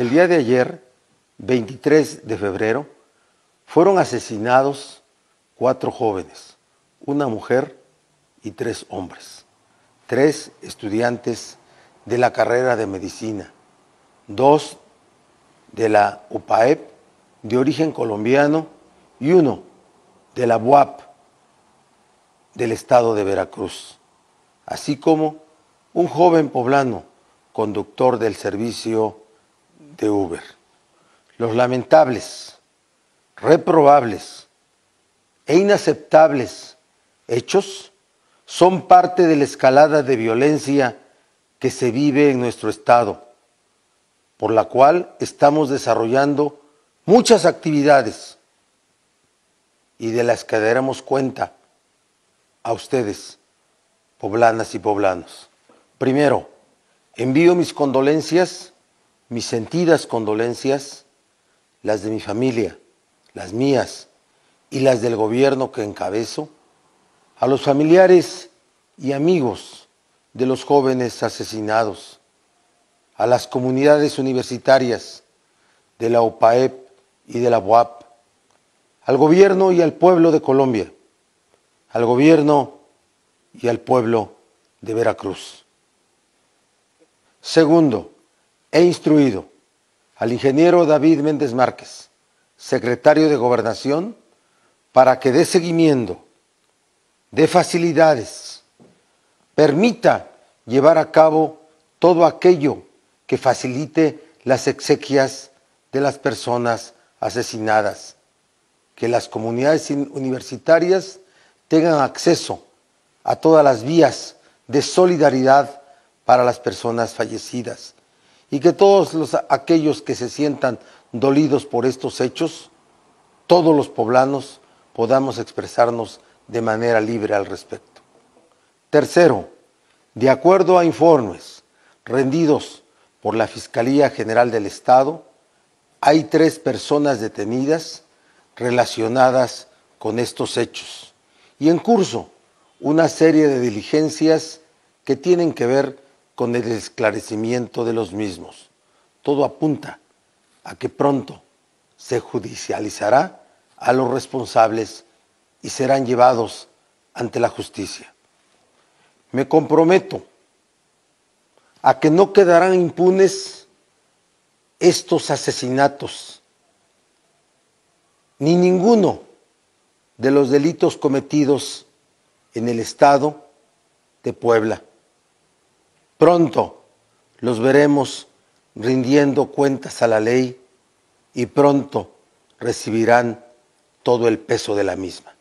El día de ayer, 23 de febrero, fueron asesinados cuatro jóvenes, una mujer y tres hombres, tres estudiantes de la carrera de medicina, dos de la UPAEP de origen colombiano y uno de la UAP del estado de Veracruz, así como un joven poblano, conductor del servicio de Uber. Los lamentables, reprobables e inaceptables hechos son parte de la escalada de violencia que se vive en nuestro Estado, por la cual estamos desarrollando muchas actividades y de las que daremos cuenta a ustedes, poblanas y poblanos. Primero, envío mis condolencias, mis sentidas condolencias, las de mi familia, las mías y las del gobierno que encabezo, a los familiares y amigos de los jóvenes asesinados, a las comunidades universitarias de la OPAEP y de la UAP, al gobierno y al pueblo de Colombia, al gobierno y al pueblo de Veracruz. Segundo, he instruido al ingeniero David Méndez Márquez, secretario de Gobernación, para que dé seguimiento, dé facilidades, permita llevar a cabo todo aquello que facilite las exequias de las personas asesinadas, que las comunidades universitarias tengan acceso a todas las vías de solidaridad para las personas fallecidas y que todos los, aquellos que se sientan dolidos por estos hechos, todos los poblanos podamos expresarnos de manera libre al respecto. Tercero, de acuerdo a informes rendidos por la Fiscalía General del Estado, hay tres personas detenidas relacionadas con estos hechos y en curso una serie de diligencias que tienen que ver con el esclarecimiento de los mismos. Todo apunta a que pronto se judicializará a los responsables y serán llevados ante la justicia. Me comprometo a que no quedarán impunes estos asesinatos, ni ninguno de los delitos cometidos en el Estado de Puebla. Pronto los veremos rindiendo cuentas a la ley y pronto recibirán todo el peso de la misma.